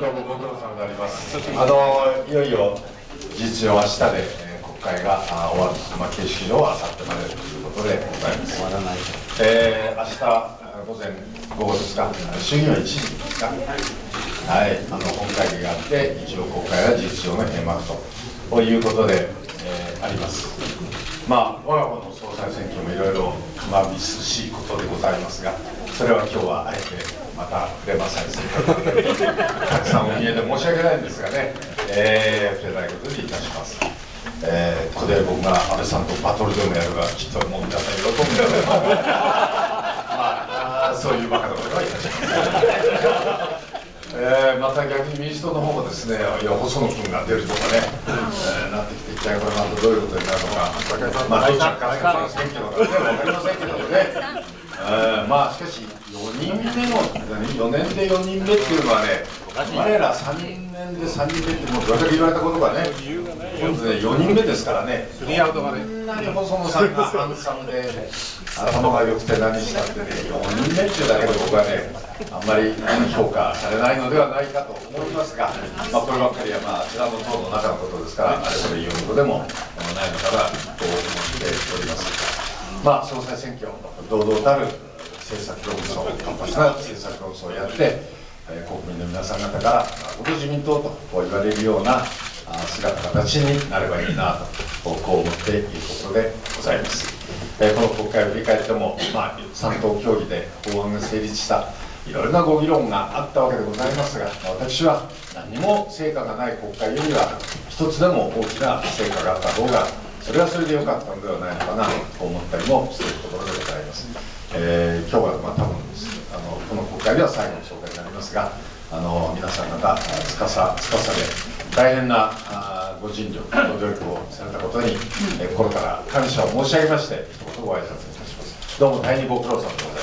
どうもご苦労様であります。あのいよいよ事実上明日で、えー国会があ終わる、まあ、形式上は明後日までということでございます。えー、明日あ午前午後ですか、衆議院は1時ですか。はい、あの本会議があって一応国会は事実上の閉幕ということで、えーあります。まあ我が方の総裁選挙もいろいろまびすしいことでございますが、それは今日はあえてまた触れません。くさんお見えで申し訳ないんですがね、えー、触れないことにいたします。えー、ここで僕が安倍さんとバトルでもやるがきっともう皆さん喜ぶんだろうと思いま。あ、そういうバカなことはいたしません。えーまた逆に民主党の方もですね、いや細野君が出るとかね、えーなってきて、一体これまたどういうことになるのか、まあ、どっちが勝つか選挙だかね、わかりませんけどね、えーまあしかし、4人目の、4年で4人目っていうのはね、我ら3年で3人目って、もうどれだけ言われたことがね、本当ね4人目ですからね、こんなに細野さんがハンサムで、頭が良くて何したってね、4人目っていうだけで僕はね、あんまり評価されないのではないかと思いますが、まあ、こればっかりは、まあ、あちらの党の中のことですから、あれこれ言うことでもないのかなと思っております。まあ、総裁選挙、堂々たる政策論争、活発な政策論争をやって、え国民の皆さん方から、あ僕自民党とこう言われるようなあ姿、形になればいいなと、こう思っていることでございます。えこの国会を振り返っても、まあ、参党協議で法案が成立した、いろいろなご議論があったわけでございますが、私は何も成果がない国会よりは、一つでも大きな成果があった方が、それはそれで良かったのではないのかなと思ったりもしているところでございます。えー今日はまあ多分あのこの国会では最後の紹介になりますが、あの皆さん方、つかさつかさで大変なあご尽力、ご努力をされたことに、え心から感謝を申し上げまして、一言ご挨拶いたします。どうも大変ご苦労様でございます。